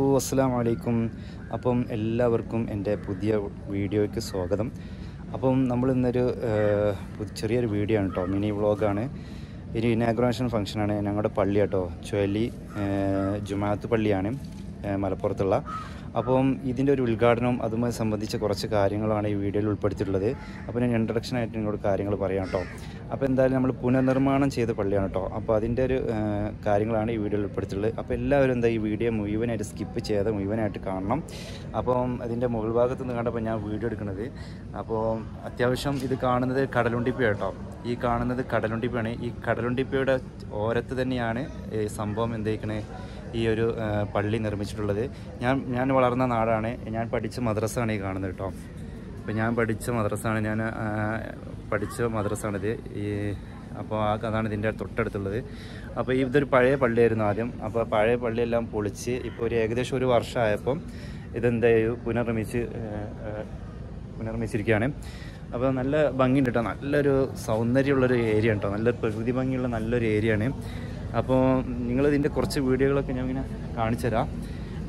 അസ്സാം വലൈക്കും അപ്പം എല്ലാവർക്കും എന്റെ പുതിയ വീഡിയോയ്ക്ക് സ്വാഗതം. അപ്പം നമ്മൾ ഇന്നൊരു ചെറിയൊരു വീഡിയോ ആണ് കേട്ടോ മിനി വ്ളോഗാണ്. ഒരു ഇനാഗ്രേഷൻ ഫംഗ്ഷനാണ് ഞങ്ങളുടെ പള്ളി കേട്ടോ ചുവലി ജുമാത്ത് പള്ളിയാണ് മലപ്പുറത്തുള്ള. അപ്പം ഇതിന്റെ ഒരു ഉദ്ഘാടനം അതുമായി സംബന്ധിച്ച കുറച്ച് കാര്യങ്ങളാണ് ഈ വീഡിയോയിൽ ഉൾപ്പെടുത്തിയിട്ടുള്ളത്. അപ്പോൾ ഞാൻ ഇൻട്രഡക്ഷൻ ആയിട്ട് നിങ്ങളോട് കാര്യങ്ങൾ പറയാം കേട്ടോ. അപ്പോൾ എന്തായാലും നമ്മൾ പുനർനിർമ്മാണം ചെയ്ത പള്ളിയാണ് കേട്ടോ. അപ്പോൾ അതിന്റെ ഒരു കാര്യങ്ങളാണ് ഈ വീഡിയോയിൽ ഉൾപ്പെടുത്തിയിട്ടുള്ളത്. അപ്പോൾ എല്ലാവരും എന്താ ഈ വീഡിയോ മുഴുവനായിട്ട് സ്കിപ്പ് ചെയ്യാതെ മുഴുവനായിട്ട് കാണണം. അപ്പം അതിന്റെ മുകൾ ഭാഗത്ത് നിന്ന് കണ്ടപ്പോൾ ഞാൻ വീഡിയോ എടുക്കുന്നത്. അപ്പോൾ അത്യാവശ്യം ഇത് കാണുന്നത് കടലുണ്ടിപ്പ കേട്ടോ. ഈ കാണുന്നത് കടലുണ്ടിപ്പയാണ്. ഈ കടലുണ്ടിപ്പയുടെ ഓരത്ത് തന്നെയാണ് സംഭവം എന്തേക്കണേ ഈ ഒരു പള്ളി നിർമ്മിച്ചിട്ടുള്ളത്. ഞാൻ ഞാൻ വളർന്ന നാടാണ് ഞാൻ പഠിച്ച മദ്രസാണ് ഈ കാണുന്നത് കേട്ടോ. അപ്പോൾ ഞാൻ പഠിച്ച മദ്രസാണ് ഞാൻ പഠിച്ച മദ്രസാണിത് ഈ അപ്പോൾ ആ അതാണ് ഇതിന്റെ തൊട്ടടുത്തുള്ളത്. അപ്പോൾ ഇതൊരു പഴയ പള്ളിയായിരുന്നു ആദ്യം. അപ്പോൾ പഴയ പള്ളിയെല്ലാം പൊളിച്ച് ഇപ്പോൾ ഒരു ഏകദേശം ഒരു വർഷമായപ്പം ഇതെന്താ പുനർനിർമ്മിച്ച് പുനർനിർമ്മിച്ചിരിക്കുകയാണ്. അപ്പോൾ നല്ല ഭംഗിയുണ്ട് കേട്ടോ. നല്ലൊരു സൗന്ദര്യമുള്ളൊരു ഏരിയ കേട്ടോ. നല്ല പ്രകൃതി ഭംഗിയുള്ള നല്ലൊരു ഏരിയയാണ് അപ്പോൾ നിങ്ങൾ ഇതിന്റെ കുറച്ച് വീഡിയോകളൊക്കെ ഞാൻ ഇങ്ങനെ കാണിച്ചു തരാം.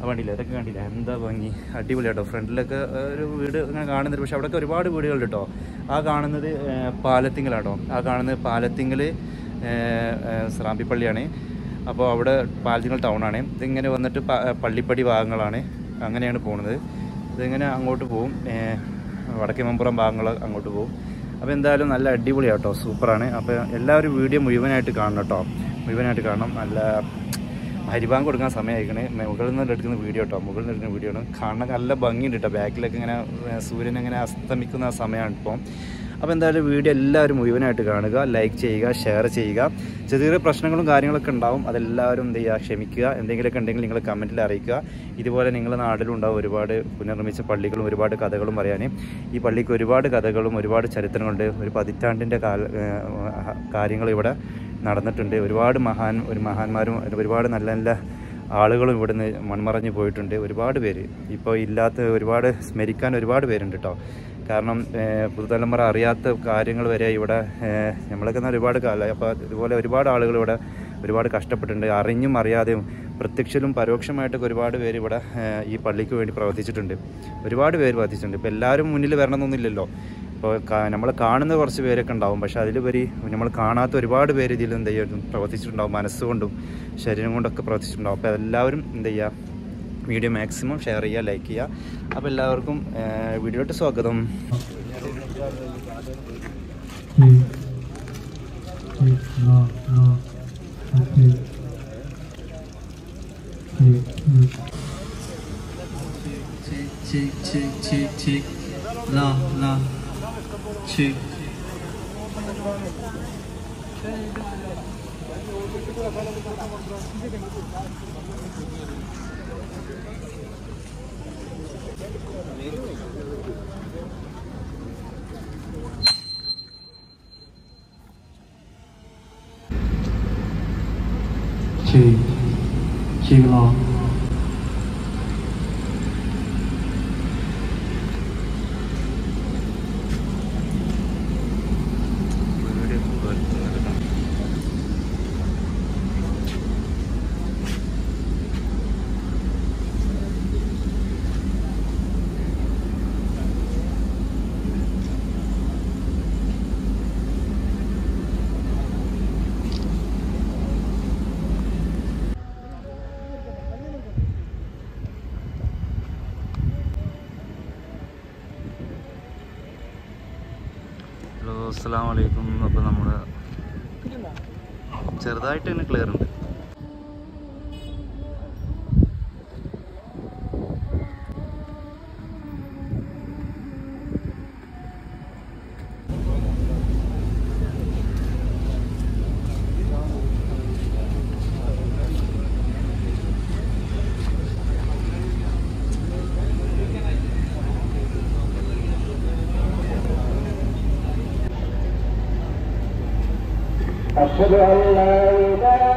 കണ്ടില്ല? അതൊക്കെ കണ്ടില്ല? എന്താ ഭംഗി? അടിപൊളി കേട്ടോ. ഫ്രണ്ടിലൊക്കെ ഒരു വീട് ഇങ്ങനെ കാണുന്നുണ്ട്. പക്ഷെ അവിടെയൊക്കെ ഒരുപാട് വീടുകളുണ്ട് കേട്ടോ. ആ കാണുന്നത് പാലത്തിങ്കലാട്ടോ ആ കാണുന്നത് പാലത്തിങ്കൽ സ്രാമ്പിപ്പള്ളിയാണ്. അപ്പോൾ അവിടെ പാലത്തിങ്കൽ ടൗണാണ്. ഇതിങ്ങനെ വന്നിട്ട് പള്ളിപ്പടി ഭാഗങ്ങളാണ് അങ്ങനെയാണ് പോകുന്നത് ഇതിങ്ങനെ അങ്ങോട്ട് പോകും വടക്കേ മമ്പുറം ഭാഗങ്ങൾ അങ്ങോട്ട് പോകും അപ്പോൾ എന്തായാലും നല്ല അടിപൊളിയാട്ടോ. സൂപ്പറാണ്. അപ്പോൾ എല്ലാവരും വീഡിയോ മുഴുവനായിട്ട് കാണണം കേട്ടോ. മുഴുവനായിട്ട് കാണണം. നല്ല ഹരിഭാഗം കൊടുക്കാൻ സമയമായിക്കണേ മുകളിൽ നിന്ന് എടുക്കുന്ന വീഡിയോ കേട്ടോ മുകളിൽ നിന്ന് എടുക്കുന്ന വീഡിയോ ആണ്. കാണാൻ നല്ല ഭംഗിയുണ്ട് കേട്ടോ ബാക്കിലൊക്കെ ഇങ്ങനെ സൂര്യൻ ഇങ്ങനെ അസ്തമിക്കുന്ന സമയമാണ് ഇപ്പം. അപ്പോൾ എന്തായാലും വീഡിയോ എല്ലാവരും മുഴുവനായിട്ട് കാണുക ലൈക്ക് ചെയ്യുക ഷെയർ ചെയ്യുക. ചെറിയ ചെറിയ പ്രശ്നങ്ങളും കാര്യങ്ങളൊക്കെ ഉണ്ടാവും. അതെല്ലാവരും എന്ത് ചെയ്യുക? ക്ഷമിക്കുക. എന്തെങ്കിലുമൊക്കെ ഉണ്ടെങ്കിൽ നിങ്ങൾ കമന്റിൽ അറിയിക്കുക. ഇതുപോലെ നിങ്ങളുടെ നാട്ടിലും ഉണ്ടാവും ഒരുപാട് പുനർനിർമ്മിച്ച പള്ളികളും ഒരുപാട് കഥകളും പറയാൻ. ഈ പള്ളിക്ക് ഒരുപാട് കഥകളും ഒരുപാട് ചരിത്രങ്ങളുണ്ട്. ഒരു പതിറ്റാണ്ടിന്റെ കാര്യങ്ങൾ ഇവിടെ നടന്നിട്ടുണ്ട്. ഒരുപാട് മഹാൻ ഒരു മഹാന്മാരും ഒരുപാട് നല്ല നല്ല ആളുകളും ഇവിടുന്ന് മൺമറഞ്ഞു പോയിട്ടുണ്ട്. ഒരുപാട് പേര്. ഇപ്പോൾ ഇല്ലാത്ത ഒരുപാട് സ്മരിക്കാൻ ഒരുപാട് പേരുണ്ട് കേട്ടോ കാരണം പുതുതലമുറ അറിയാത്ത കാര്യങ്ങൾ വരെ ഇവിടെ നമ്മളൊക്കെ ഒരുപാട് കാലം അപ്പോൾ ഇതുപോലെ ഒരുപാട് ആളുകൾ ഇവിടെ ഒരുപാട് കഷ്ടപ്പെട്ടിട്ടുണ്ട്. അറിഞ്ഞും അറിയാതെയും പ്രത്യക്ഷലും പരോക്ഷമായിട്ടൊക്കെ ഒരുപാട് പേര് ഇവിടെ ഈ പള്ളിക്ക് വേണ്ടി പ്രവർത്തിച്ചിട്ടുണ്ട്. ഒരുപാട് പേര് പ്രവർത്തിച്ചിട്ടുണ്ട്. ഇപ്പോൾ എല്ലാവരും മുന്നിൽ വരണമെന്നൊന്നുമില്ലല്ലോ ഇപ്പോൾ നമ്മൾ കാണുന്ന കുറച്ച് പേരൊക്കെ ഉണ്ടാവും. പക്ഷെ അതിലുപരി നമ്മൾ കാണാത്ത ഒരുപാട് പേര് ഇതിൽ എന്ത് ചെയ്യും പ്രവർത്തിച്ചിട്ടുണ്ടാവും. മനസ്സുകൊണ്ടും ശരീരം കൊണ്ടൊക്കെ പ്രവർത്തിച്ചിട്ടുണ്ടാവും. അപ്പോൾ എല്ലാവരും എന്ത് ചെയ്യുക? വീഡിയോ മാക്സിമം ഷെയർ ചെയ്യുക ലൈക്ക് ചെയ്യുക. അപ്പോൾ എല്ലാവർക്കും ഏഹ്, വീഡിയോയിലോട്ട് സ്വാഗതം. Check, check, check, check. La, la. 七。七，七了。അസ്സാം വലൈക്കും അപ്പോൾ നമ്മൾ ചെറുതായിട്ട് തന്നെ ക്ലിയർ ഉണ്ട്. أشهد أن لا إله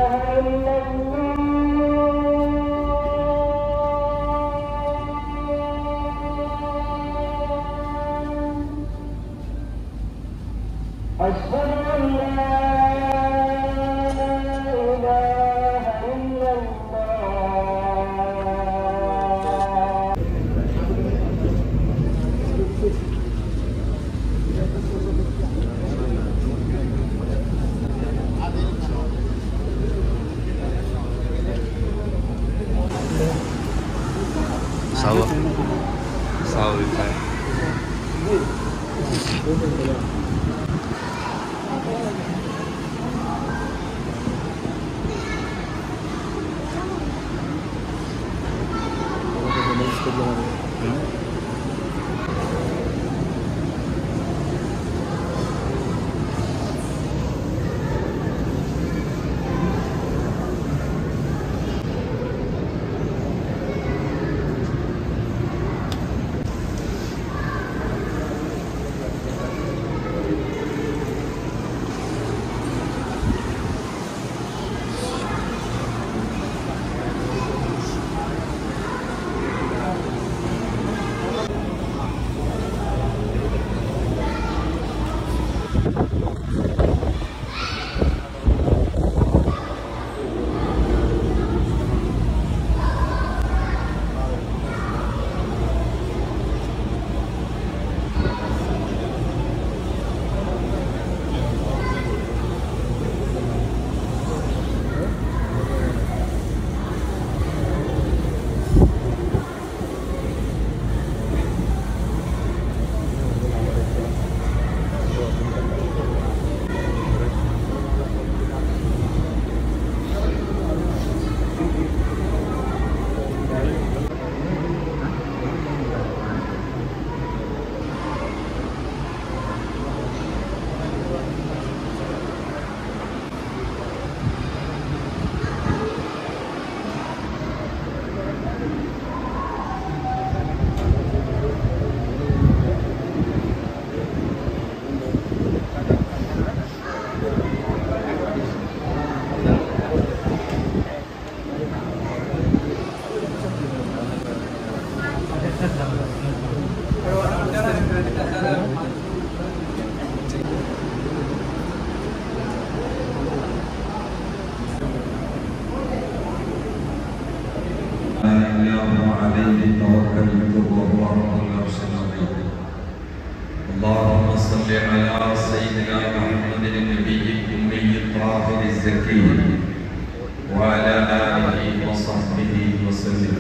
وعلى آله وصحبه وسلم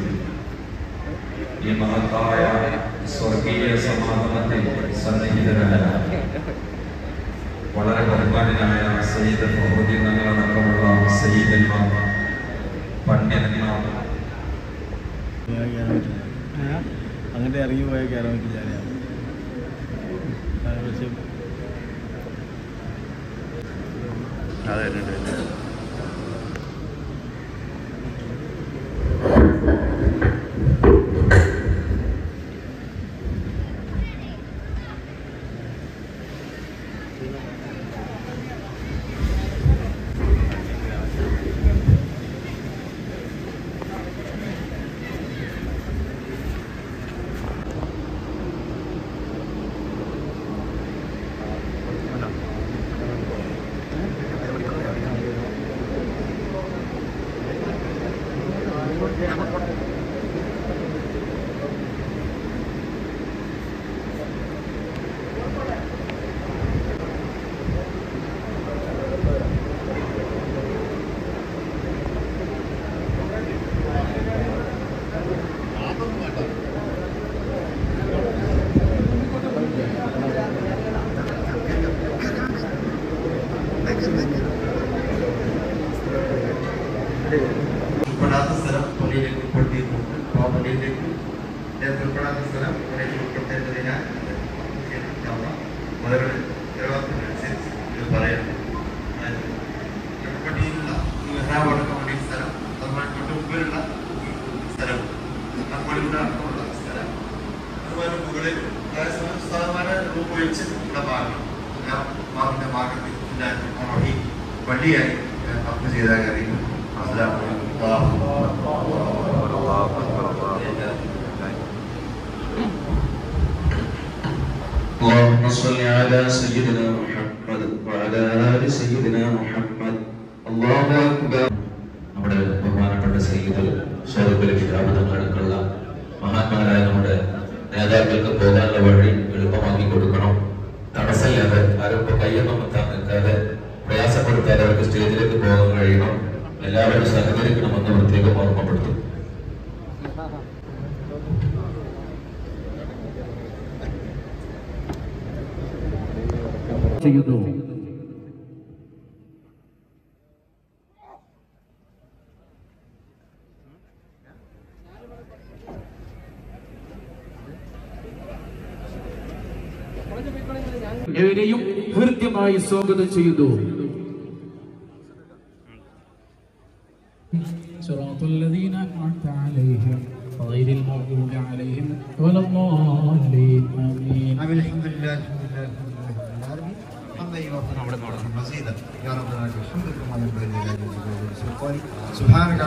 ഈ മഹത്തായ സ്വർഗീയ സമാധാനത്തിൽ സന്നിഹിതരായ വളരെ ബഹുമാനായ സയ്യിദ് പ്രഭുതി ഞങ്ങളടക്കമുള്ള സയ്യിദന്മാർ പണ്ഡിതന്മാർ അങ്ങോട്ട് ഇറങ്ങി പോയാൽ കയറാൻ പറ്റില്ല അതുപോലെ തൊട്ട് മുമ്പിലുള്ള ഈ സ്ഥലം ആ പള്ളിയുടെ അടക്കമുള്ള സ്ഥലം അതുപോലെ മുകളിൽ അതായത് ശതമാന രൂപ ഒഴിച്ച് ഉള്ള ഭാഗം ആ ഭാഗത്തിന്റെ ഭാഗത്തിൽ ഉണ്ടായിരുന്നു വഴി വഴിയായി പമ്പ് ചെയ്താൽ കഴിയും اللهم صل على سيدنا محمد വഴി എളുപ്പമാക്കി കൊടുക്കണം. തടസ്സമില്ലാതെ ആരും ഇപ്പൊ കയ്യൊന്നും നിൽക്കാതെ പ്രയാസപ്പെടുത്താതെ അവർക്ക് സ്റ്റേജിലേക്ക് പോകാൻ കഴിയണം. എല്ലാവരും സഹകരിക്കണമെന്ന് പ്രത്യേകം ഓർമ്മപ്പെടുത്തും ചെയ്യുന്നു. സ്വാഗതം ചെയ്യുന്നു صراط الذين أنعمت عليهم غير المغضوب عليهم ولا الضالين آمين آمين الحمد لله الحمد لله الحمد لله رب العالمين حمدا يوافي نعمه مزيدا يا رب العالمين الحمد لله كما ينبغي لله سلطاني سبحانك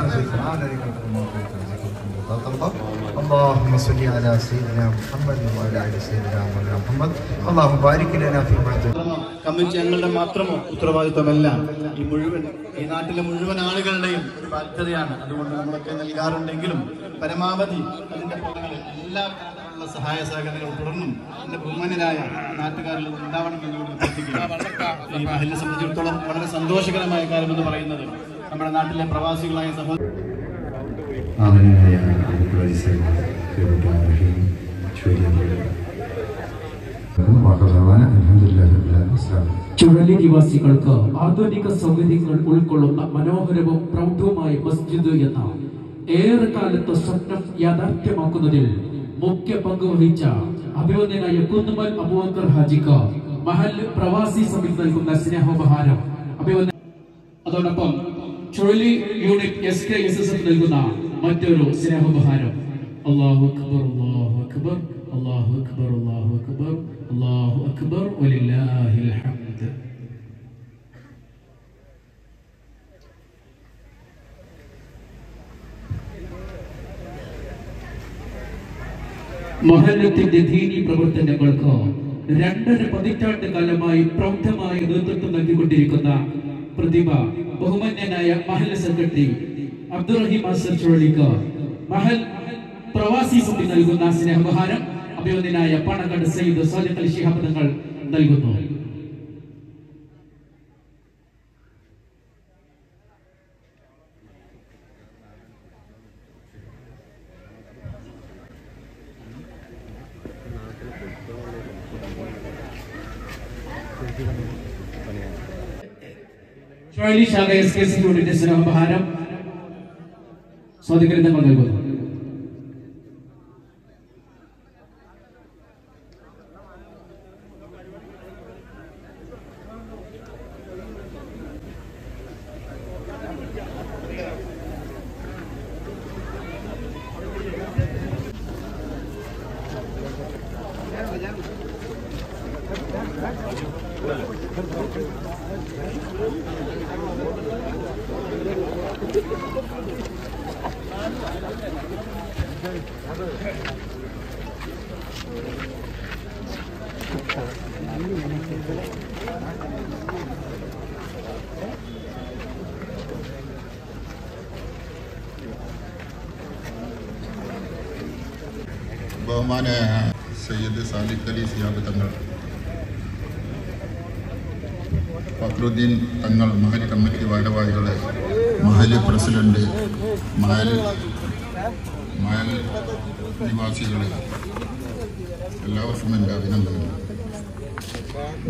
اللهم صل على سيدنا محمد وعلى ال سيدنا مولانا محمد اللهم بارك لنا في ما കമ്മിറ്റി അംഗങ്ങളുടെ മാത്രമോ ഉത്തരവാദിത്വമല്ല ഈ മുഴുവൻ ഈ നാട്ടിലെ മുഴുവൻ ആളുകളുടെയും ഒരു ബാധ്യതയാണ് അതുകൊണ്ട് നമ്മളൊക്കെ നൽകാറുണ്ടെങ്കിലും പരമാവധി അതിന്റെ പുറകിൽ എല്ലാ തരത്തിലുള്ള സഹായ സഹകരണങ്ങൾ തുടർന്നും എന്റെ ബഹുമാനരായ നാട്ടുകാരിൽ നിന്ന് ഉണ്ടാവണം എന്നുകൂടി പ്രാർത്ഥിക്കുന്നു ഈ മഹലിനെ സംബന്ധിച്ചിടത്തോളം വളരെ സന്തോഷകരമായ കാര്യം എന്ന് പറയുന്നത് നമ്മുടെ നാട്ടിലെ പ്രവാസികളായ സഹോദര ആദരണീയ അനുഗ്രഹിച്ച പ്രിയപ്പെട്ട ചുരുങ്ങിയ വാക്കുകളാണ് അലഹദില്ലാഹി റബ്ബിൽ ആലമീൻ അസ്സലാമു അലൈക്കും ചുഴലി നിവാസികൾക്ക് ആധുനിക സൗകര്യങ്ങൾ ഉൾക്കൊള്ളുന്ന മനോഹരവും പ്രൗഢവുമായ മസ്ജിദ് എന്ന ഏറെക്കാലത്തെ സ്വപ്നം യാഥാർത്ഥ്യമാക്കുന്നതിൽ മുഖ്യ പങ്ക് വഹിച്ച അഭിവന്ദനായ കുന്നുമൽ അബൂബക്കർ ഹാജിക്ക് മഹൽ പ്രവാസി സമിതി നൽകുന്ന സ്നേഹോപഹാരം അഭിവന്ദ അതോടൊപ്പം Chuzhali unit S K S S F നൽകുന്ന മറ്റൊരു സ്നേഹോപഹാരം. അള്ളാഹു അക്ബർ അള്ളാഹു അക്ബർ അള്ളാഹു അക്ബർ അള്ളാഹു അക്ബർ അള്ളാഹു അക്ബർ വലില്ലാഹിൽ ഹംദ്. മഹല്ലത്തിന്റെ ദീനി പ്രവർത്തനങ്ങൾക്ക് രണ്ടര പതിറ്റാണ്ട് കാലമായി പ്രൗഢമായ നേതൃത്വം നൽകിക്കൊണ്ടിരിക്കുന്ന പ്രതിഭ ബഹുമന്യനായ മഹല്ല സെക്രട്ടറി അബ്ദുറഹിം അസർ ചുഴലിക്ക് മഹൽ പ്രവാസി സമിതി നൽകുന്ന സ്നേഹോപഹാരം അഭിവന്ദനായ പണക്കാട് സയ്യിദ് സാദിഖ് അലി ശിഹാബ് തങ്ങൾ നൽകുന്നു ചുഴലി ശാഖ എസ് കെ സി യൂണിറ്റ് സ്നേഹോപഹാരം സ്വാധികരം തങ്ങൾ നൽകുന്നു ബഹുമാന സയ്യദ് സാലിഖ് അലി സിയാബ് തങ്ങൾ ഫക്രുദ്ദീൻ തങ്ങൾ മഹൽ കമ്മിറ്റി ഭാരവാഹികളെ മഹൽ പ്രസിഡന്റ് മഹൽ മഹൽ നിവാസികളെ എല്ലാവർക്കും എന്റെ അഭിനന്ദനങ്ങൾ.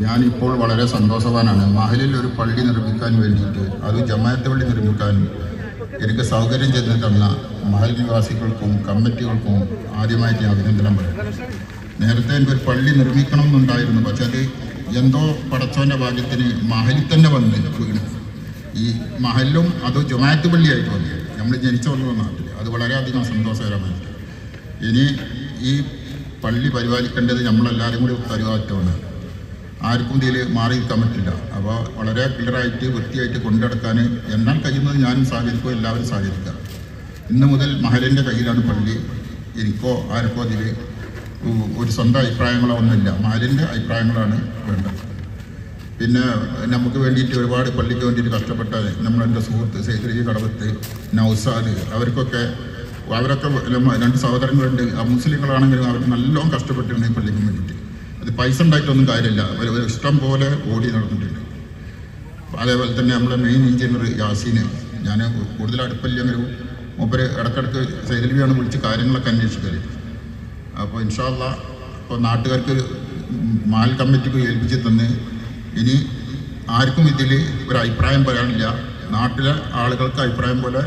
ഞാനിപ്പോൾ വളരെ സന്തോഷവാനാണ്. മഹലിൽ ഒരു പള്ളി നിർമ്മിക്കാൻ വേണ്ടിയിട്ട് അത് ജമാഅത്ത് പള്ളി നിർമ്മിക്കാൻ എനിക്ക് സൗകര്യം ചെയ്തു തന്ന മഹൽ നിവാസികൾക്കും കമ്മിറ്റികൾക്കും ആദ്യമായിട്ട് ഞാൻ അഭിനന്ദനം പറയും. നേരത്തെ എനിക്ക് ഒരു പള്ളി നിർമ്മിക്കണം എന്നുണ്ടായിരുന്നു. പക്ഷെ അത് എന്തോ പടച്ചോന്റെ ഭാഗ്യത്തിന് മഹലിൽ തന്നെ വന്ന് വീണ് ഈ മഹലും അത് ജമാഅത്ത് പള്ളിയായിട്ട് വന്നു നമ്മൾ ജനിച്ചു വന്ന നാട്ടിൽ അത് വളരെയധികം സന്തോഷകരമായിട്ട് ഇനി ഈ പള്ളി പരിപാലിക്കേണ്ടത് നമ്മളെല്ലാവരും കൂടി ഉത്തരവാദിത്തമാണ് ആർക്കും ഇതിൽ മാറി നിൽക്കാൻ പറ്റില്ല. അപ്പോൾ വളരെ ക്ലിയറായിട്ട് വൃത്തിയായിട്ട് കൊണ്ടുനടക്കാൻ എന്നാൽ കഴിയുന്നത് ഞാനും സാധിക്കും എല്ലാവരും സഹകരിക്കുക ഇന്ന് മുതൽ മഹലിന്റെ കയ്യിലാണ് പള്ളി. എനിക്കോ ആർക്കോ ഇതിൽ ഒരു സ്വന്തം അഭിപ്രായങ്ങളോ ഒന്നുമില്ല. മഹലിന്റെ അഭിപ്രായങ്ങളാണ് വേണ്ടത്. പിന്നെ നമുക്ക് വേണ്ടിയിട്ട് ഒരുപാട് പള്ളിക്ക് വേണ്ടിയിട്ട് കഷ്ടപ്പെട്ടത് നമ്മളെന്റെ സുഹൃത്ത് സൈദ്രി കടവത്ത് നൗസാദ് അവർക്കൊക്കെ അവരൊക്കെ രണ്ട് സഹോദരങ്ങളുണ്ട്. മുസ്ലിങ്ങളാണെങ്കിലും അവർ നല്ലോണം കഷ്ടപ്പെട്ടിട്ടുണ്ട് ഈ പള്ളിക്ക് വേണ്ടിയിട്ട്. അത് പൈസ ഉണ്ടായിട്ടൊന്നും കാര്യമില്ല. അവർ ഇഷ്ടം പോലെ ഓടി നടന്നിട്ടുണ്ട്. അതേപോലെ തന്നെ നമ്മുടെ മെയിൻ എഞ്ചിനീയർ യാസീന് ഞാൻ കൂടുതൽ അടുപ്പില്ലെങ്കിലും മൂപ്പര് ഇടക്കിടക്ക് സൈതൽവിയാണ് വിളിച്ച് കാര്യങ്ങളൊക്കെ അന്വേഷിക്കൽ. അപ്പോൾ ഇൻഷാല്ല ഇപ്പോൾ നാട്ടുകാർക്ക് മാൽ കമ്മിറ്റിക്ക് ഏൽപ്പിച്ച് തന്ന് ഇനി ആർക്കും ഇതിൽ ഒരു അഭിപ്രായം പറയാനില്ല. നാട്ടിലെ ആളുകൾക്ക് അഭിപ്രായം പോലെ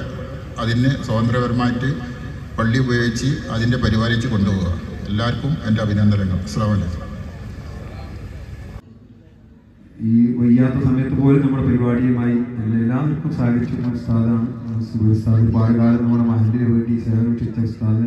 അതിന് സ്വതന്ത്രപരമായിട്ട് പള്ളി ഉപയോഗിച്ച് അതിന്റെ പരിപാലിച്ച് കൊണ്ടുപോവുക. എല്ലാവർക്കും എന്റെ അഭിനന്ദനങ്ങൾ. അസ്സാം വലൈക്കും ഈ വയ്യാത്ത സമയത്ത് പോലും നമ്മുടെ പരിപാടിയുമായി എല്ലാവർക്കും സഹകരിച്ചിരുന്ന ഉസ്താദാണ്. ഉസ്താദ് കാലം നമ്മുടെ മഹലിന് വേണ്ടി സേവനിച്ച ഉസ്താദ്.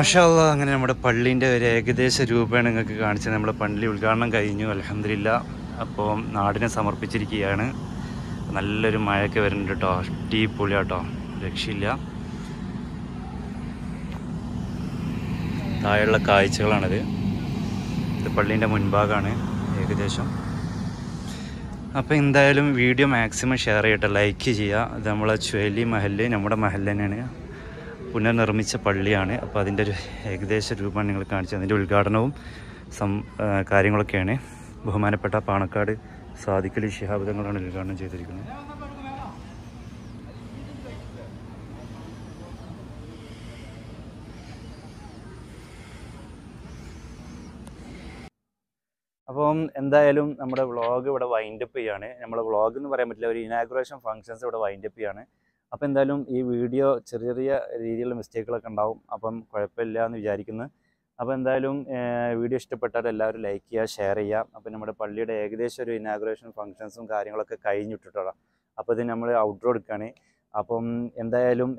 മഷാല്ല അങ്ങനെ നമ്മുടെ പള്ളീന്റെ ഒരു ഏകദേശ രൂപയാണ് നിങ്ങൾക്ക് കാണിച്ചത്. നമ്മുടെ പള്ളി ഉദ്ഘാടനം കഴിഞ്ഞു അലഹമില്ല അപ്പോൾ നാടിനെ സമർപ്പിച്ചിരിക്കുകയാണ്. നല്ലൊരു മഴയൊക്കെ വരുന്നുണ്ട് കേട്ടോ അടിപൊളി കേട്ടോ രക്ഷയില്ല. താഴെയുള്ള കാഴ്ചകളാണിത്. ഇത് പള്ളീന്റെ മുൻഭാഗമാണ് ഏകദേശം. അപ്പോൾ എന്തായാലും വീഡിയോ മാക്സിമം ഷെയർ ചെയ്യട്ടെ. ലൈക്ക് ചെയ്യുക. ഇത് നമ്മളെ ചുവലി മഹൽ നമ്മുടെ മഹൽ തന്നെയാണ്. പുനർനിർമ്മിച്ച പള്ളിയാണ്. അപ്പോൾ അതിന്റെ ഒരു ഏകദേശ രൂപമാണ് നിങ്ങൾ കാണിച്ചത്. അതിന്റെ ഉദ്ഘാടനവും സം കാര്യങ്ങളൊക്കെയാണ്. ബഹുമാനപ്പെട്ട പാണക്കാട് സാദിഖലി ശിഹാബുദങ്ങളാണ് ഉദ്ഘാടനം ചെയ്തിരിക്കുന്നത്. അപ്പം എന്തായാലും നമ്മുടെ വ്ളോഗ് ഇവിടെ വൈൻഡപ്പ് ചെയ്യാണ്. നമ്മുടെ വ്ളോഗ് എന്ന് പറയാൻ പറ്റില്ല. ഒരു ഇനാഗുറേഷൻ ഫങ്ഷൻസ് ഇവിടെ വൈൻഡപ്പ് ചെയ്യാണ്. അപ്പോൾ എന്തായാലും ഈ വീഡിയോ ചെറിയ ചെറിയ രീതിയിലുള്ള മിസ്റ്റേക്കുകളൊക്കെ ഉണ്ടാവും. അപ്പം കുഴപ്പമില്ല എന്ന് വിചാരിക്കുന്നു. അപ്പോൾ എന്തായാലും വീഡിയോ ഇഷ്ടപ്പെട്ടാൽ എല്ലാവരും ലൈക്ക് ചെയ്യുക ഷെയർ ചെയ്യുക. അപ്പോൾ നമ്മുടെ പള്ളിയുടെ ഏകദേശം ഒരു ഇനാഗുറേഷൻ ഫങ്ഷൻസും കാര്യങ്ങളൊക്കെ കഴിഞ്ഞിട്ടിട്ടുള്ള അപ്പോൾ ഇത് നമ്മൾ ഔട്ട്ഡോർ എടുക്കുകയാണ് അപ്പം എന്തായാലും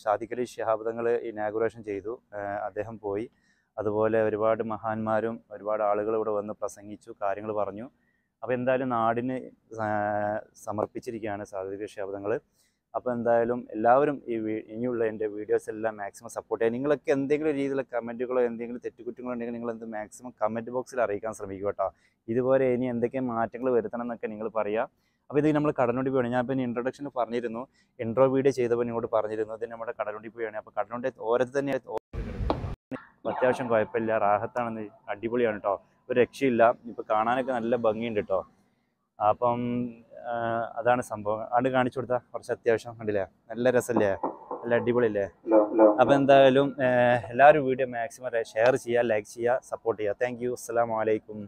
ഷാദിഖലി ശിഹാബദങ്ങൾ ഇനാഗുറേഷൻ ചെയ്തു. അദ്ദേഹം പോയി. അതുപോലെ ഒരുപാട് മഹാന്മാരും ഒരുപാട് ആളുകൾ ഇവിടെ വന്ന് പ്രസംഗിച്ചു കാര്യങ്ങൾ പറഞ്ഞു. അപ്പോൾ എന്തായാലും നാടിന് സമർപ്പിച്ചിരിക്കുകയാണ് സാധിക ശബ്ദങ്ങൾ അപ്പോൾ എന്തായാലും എല്ലാവരും ഈ ഇനിയുള്ള എന്റെ വീഡിയോസ് എല്ലാം മാക്സിമം സപ്പോർട്ട് ചെയ്യുക നിങ്ങളൊക്കെ എന്തെങ്കിലും രീതിയിലുള്ള കമന്റുകളോ എന്തെങ്കിലും തെറ്റുകുറ്റങ്ങളോ ഉണ്ടെങ്കിൽ നിങ്ങൾ എന്ത് മാക്സിമം കമന്റ് ബോക്സിൽ അറിയിക്കാൻ ശ്രമിക്കുക കേട്ടോ. ഇതുപോലെ ഇനി എന്തൊക്കെ മാറ്റങ്ങൾ വരുത്തണം എന്നൊക്കെ നിങ്ങൾ പറയുക അപ്പോൾ ഇത് നമ്മൾ കടലുണ്ടി പോയാണ്. ഞാൻ പിന്നെ ഇൻട്രൊഡക്ഷൻ പറഞ്ഞിരുന്നു. ഇൻട്രോ വീഡിയോ ചെയ്തപ്പോൾ നിങ്ങളോട് പറഞ്ഞിരുന്നു. ഇത് നമ്മുടെ കടലുണ്ടി പോയാണ്. അപ്പോൾ കടലുണ്ടി ഓരത്ത് തന്നെ അത്യാവശ്യം കുഴപ്പമില്ല. റാഹത്താണെന്ന് അടിപൊളിയാണ് കേട്ടോ. ഒരു രക്ഷയില്ല. ഇപ്പോൾ കാണാനൊക്കെ നല്ല ഭംഗിയുണ്ട് കേട്ടോ. അപ്പം അതാണ് സംഭവം. അത് കാണിച്ചു കൊടുത്താൽ കുറച്ച് അത്യാവശ്യം കണ്ടില്ലേ? നല്ല രസമല്ലേ നല്ല അടിപൊളിയല്ലേ? അപ്പം എന്തായാലും എല്ലാവരും വീഡിയോ മാക്സിമം ഷെയർ ചെയ്യുക ലൈക്ക് ചെയ്യുക സപ്പോർട്ട് ചെയ്യുക താങ്ക് യു അസ്സാം വലൈക്കും